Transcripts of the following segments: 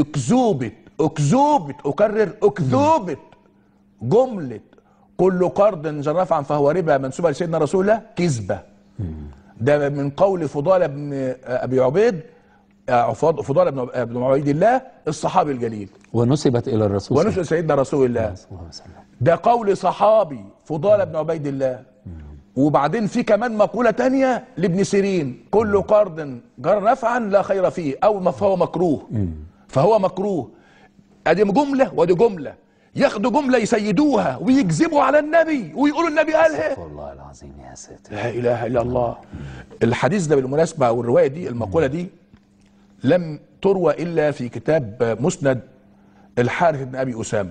اكذوبه اكذوبه اكرر اكذوبه جملة كل قرض رفعا فهو ربا منسوبة لسيدنا رسول الله كذبة. ده من قول فضالة بن أبي عبيد آه، فض- فضالة بن بن عبيد الله الصحابي الجليل. ونسبت إلى الرسول ونسل سيدنا رسول الله. الله عليه وسلم. ده قول صحابي فضالة بن عبيد الله. وبعدين في كمان مقولة تانية لابن سيرين. كل قرض جر نفعا لا خير فيه ما فهو مكروه. فهو مكروه. ادي جملة ودي جملة. ياخدوا جملة يسيدوها ويكذبوا على النبي ويقولوا النبي قال إيه استغفر الله العظيم يا ساتر. لا إله إلا الله. الحديث ده بالمناسبة أو الرواية دي المقولة دي لم تروى إلا في كتاب مسند الحارث بن أبي أسامة.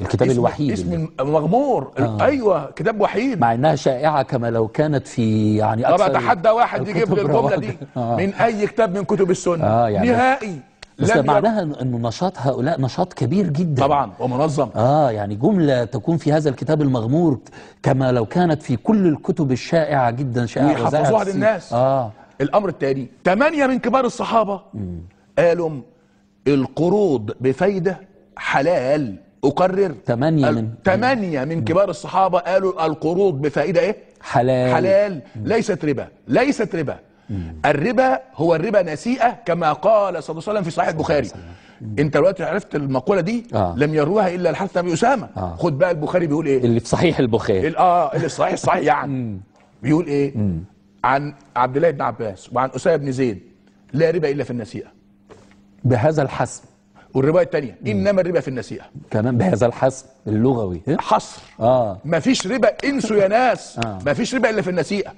الكتاب اسم- الوحيد اسم مغمور. آه. أيوه كتاب وحيد. مع إنها شائعة كما لو كانت في يعني طب أكثر أتحدى واحد يجيب لي الجملة. دي آه. من أي كتاب من كتب السنة؟ آه، يعني- نهائي. بس معناها إنه نشاط هؤلاء نشاط كبير جدا. طبعا ومنظم. آه يعني جملة تكون في هذا الكتاب المغمور كما لو كانت في كل الكتب الشائعة جدا شائعة ويحفظوها. للناس. آه. الأمر التاني ثمانية من كبار الصحابة قالوا القروض بفايدة حلال. اكرر ثمانية ال- من- ثمانية من كبار الصحابة قالوا القروض بفائده إيه؟ حلال. حلال. ليست ربا. ليست ربا. الربا هو الربا نسيئة كما قال صلى الله عليه وسلم في صحيح البخاري. انت دلوقتي عرفت المقولة دي؟ آه. لم يروها إلا الحارث بن ابي أسامة. آه. خد بقى البخاري بيقول إيه؟ اللي في صحيح البخاري. ال- آه اللي الصحيح الصحيح يعني. بيقول إيه؟ عن عبد الله بن عباس وعن أسامة بن زيد. لا ربا إلا في النسيئة. بهذا الحسم. والرواية الثانية إنما الربا في النسيئة. كمان بهذا الحسم اللغوي؟ حصر. آه. مفيش ربا انسوا يا ناس. آه. مفيش ربا إلا في النسيئة.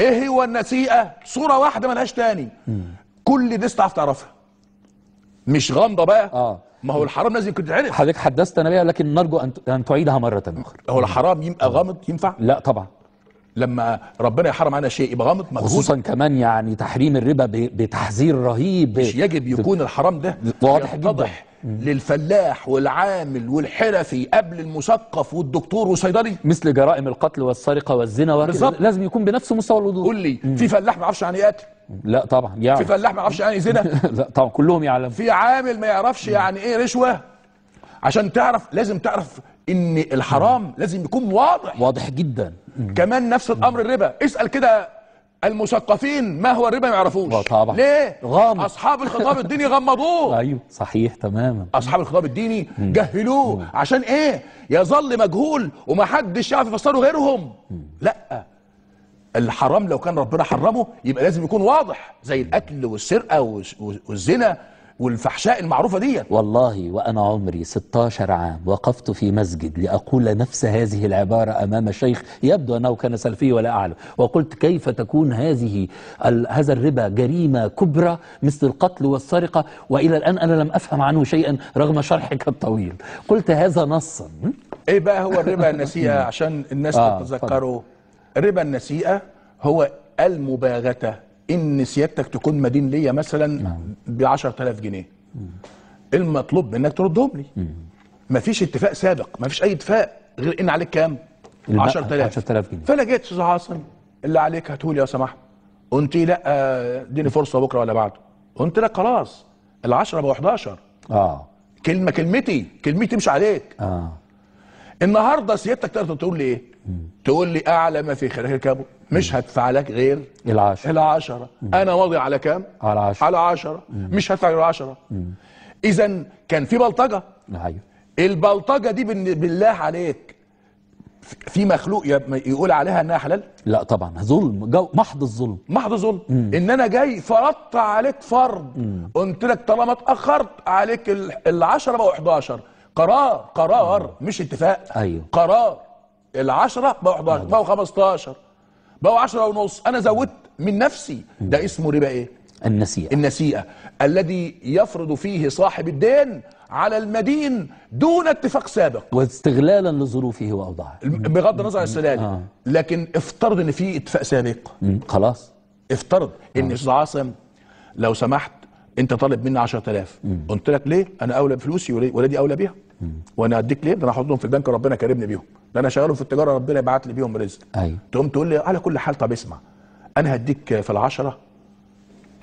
إيه هو النسيئة؟ صورة واحدة ملهاش تاني. كل دي تعرف تعرفها. مش غامضة بقى. آه. ما هو الحرام لازم يكون تعرف حضرتك حدثتنا بها لكن نرجو أن أن تعيدها مرة أخرى. هو الحرام يبقى غامض؟ ينفع؟ لا طبعا. لما ربنا يحرم علينا شيء يبقى غامض مجهول خصوصا كمان يعني تحريم الربا بتحذير رهيب. مش يجب يكون الحرام ده واضح يتضح للفلاح والعامل والحرفي قبل المثقف والدكتور والصيدلي. مثل جرائم القتل والسرقة والزنا. بالظبط. لازم يكون بنفس مستوى الوضوح قول لي في فلاح ما يعرفش يعني إيه قتل؟ لا طبعا في يعني فلاح ما يعرفش يعني إيه زنا؟ لا طبعا كلهم يعلمون في عامل ما يعرفش يعني إيه رشوة؟ عشان تعرف لازم تعرف إن الحرام لازم يكون واضح. واضح جدا. كمان نفس الأمر الربا. اسأل كده المثقفين ما هو الربا ما يعرفوش. طبعا. ليه؟ غامض. أصحاب الخطاب الديني غمضوه. أيوه صحيح تماما. أصحاب الخطاب الديني جهلوه. عشان إيه؟ يظل مجهول ومحدش يعرف يفسره غيرهم. لا. الحرام لو كان ربنا حرمه يبقى لازم يكون واضح. زي القتل والسرقة والس- والزنا. والفحشاء المعروفة دي. والله وأنا عمري 16 عام وقفت في مسجد لأقول نفس هذه العبارة أمام شيخ يبدو أنه كان سلفي ولا أعلم. وقلت كيف تكون هذه هذا الربا جريمة كبرى مثل القتل والسرقة؟ وإلى الآن أنا لم أفهم عنه شيئا رغم شرحك الطويل. قلت هذا نصا. م? إيه بقى هو الربا النسيئة؟ عشان الناس آه، تتذكروا الربا النسيئة هو المباغتة. إن سيادتك تكون مدين ليا مثلا ب 10000 جنيه. المطلوب منك تردهم لي. مفيش اتفاق سابق مفيش أي اتفاق غير إن عليك كام؟ الم- 10000 10,000 جنيه. فأنا جيت أستاذ عاصم اللي عليك هاتولي لو سمحت قلت لا اديني فرصة بكرة ولا بعده. قلت لك خلاص ال10 بقوا 11 آه. كلمة كلمتي كلمتي مش عليك. آه. النهارده سيادتك تقدر تقول لي إيه؟ تقول لي أعلى ما في خيرك. الكابو مش هدفع لك غير العاشر العشرة. أنا واضي على كام؟ على عشرة. على عشرة. مش هدفع غير عشرة. اذا كان في بلطجة. أيوه. البلطجة دي بال- بالله عليك في مخلوق يقول عليها إنها حلال؟ لا طبعا. ظلم. جو محض الظلم. محض ظلم إن أنا جاي فرضت عليك فرض. قلت لك طالما اتأخرت عليك ال- العشرة بقوا 11 قرار قرار مش اتفاق. أيوه. قرار. العشرة بقوا 11 بقوا 15 بقوا 10 ونص. أنا زودت من نفسي. ده اسمه ربا إيه؟ النسيئة. النسيئة. الذي يفرض فيه صاحب الدين على المدين دون اتفاق سابق. واستغلالا لظروفه وأوضاعه. بغض النظر عن السلالم آه. لكن افترض إن في اتفاق سابق. خلاص. افترض إن أستاذ عاصم لو سمحت أنت طالب مني 10000 قلت لك ليه؟ أنا أولى بفلوسي ولادي أولى بيها. وأنا أديك ليه؟ ده أنا هحطهم في البنك ربنا كرمني بيهم. ده أنا شغالهم في التجاره ربنا يبعت لي بيهم رزق أيوه. تقوم تقول لي على كل حال طب اسمع أنا هديك في العشرة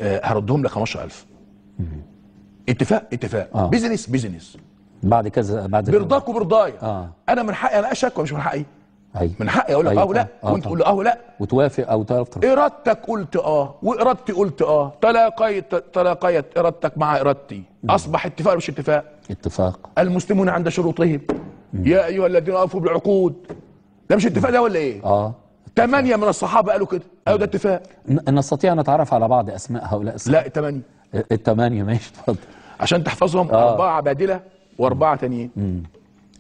آه، هردهم لك 15000 اتفاق؟ اتفاق. آه. business؟ business. بعد كذا بعد برضاك وبرضايا آه. أنا من حقي أنا أشك ولا مش من حقي. أي. من حقي أقول لك أيوة. أه ولا. آه. وأنت. تقول أه ولا. وتوافق أو ترفض إرادتك قلت أه وإرادتي قلت أه. تلاقيت تلاقيت إرادتك مع إرادتي. أصبح اتفاق مش اتفاق؟ اتفاق. المسلمون عند شروطهم. يا أيها الذين أوفوا بالعقود. ده مش اتفاق ده ولا إيه؟ آه. ثمانية من الصحابة قالوا كده. قالوا ده اتفاق. نستطيع أن نتعرف على بعض أسماء هؤلاء الصحابة. لا ثمانية الثمانية ماشي اتفضل. عشان تحفظهم آه. أربعة عبادلة وأربعة تانيين.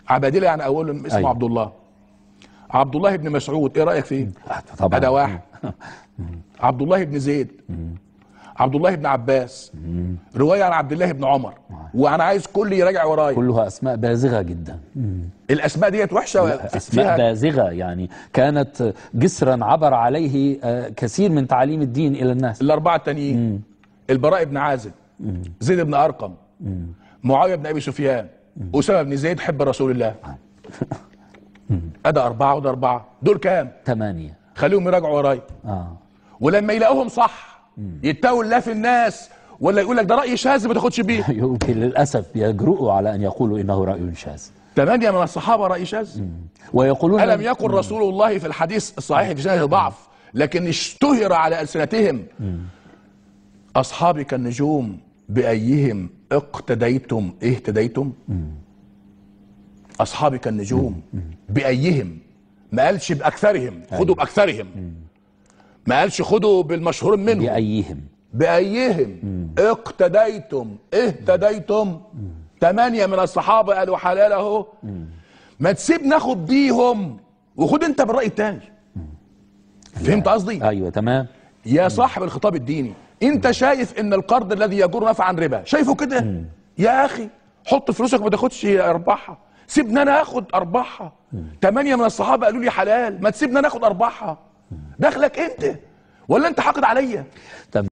عبادلة يعني أولهم اسمه أيوة. عبد الله عبد الله بن مسعود إيه رأيك فيه؟ طبعا. هذا واحد. عبد الله بن زيد. عبد الله بن عباس. رواية عن عبد الله بن عمر. وأنا عايز كل يراجع ورايا. كلها أسماء بازغة جدا. الأسماء ديت وحشة. ولا في- أسماء بازغة يعني كانت جسرا عبر عليه آه، كثير من تعاليم الدين إلى الناس. الأربعة التانيين. البراء بن عازب. زيد بن أرقم. معاوية بن أبي سفيان. أسامة بن زيد حب رسول الله. أدا أربعة وده أربعة. دول كام؟ ثمانية. خليهم يراجعوا ورايا. آه. ولما يلاقوهم صح يتقوا الله في الناس ولا يقول لك ده رأي شاذ ما تاخدش بيه. يمكن للأسف يجرؤوا على أن يقولوا إنه رأي شاذ. ثمانية من الصحابة رأي شاذ. ويقولون ألم يكن رسول الله في الحديث الصحيح في سنة ضعف لكن اشتهر على ألسنتهم. أصحابي كالنجوم بأيهم اقتديتم؟ اهتديتم؟ أصحابي كالنجوم بأيهم؟ ما قالش بأكثرهم. خدوا بأكثرهم. ما قالش خدوا بالمشهور منهم بأيهم. بأيهم. اقتديتم. اهتديتم. ثمانية من الصحابة قالوا حلال اهو ما تسيب ناخد بيهم. وخد انت بالرأي التاني. فهمت قصدي؟ أيوه تمام. يا صاحب الخطاب الديني انت شايف ان القرض الذي يجر نفعا ربا شايفه كده؟ يا أخي حط فلوسك ما تاخدش أرباحها. سيبنا أنا اخد ارباحها ثمانية من الصحابة قالوا لي حلال. ما تسيبنا ناخد أرباحها. دخلك انت ولا انت حاقد عليا؟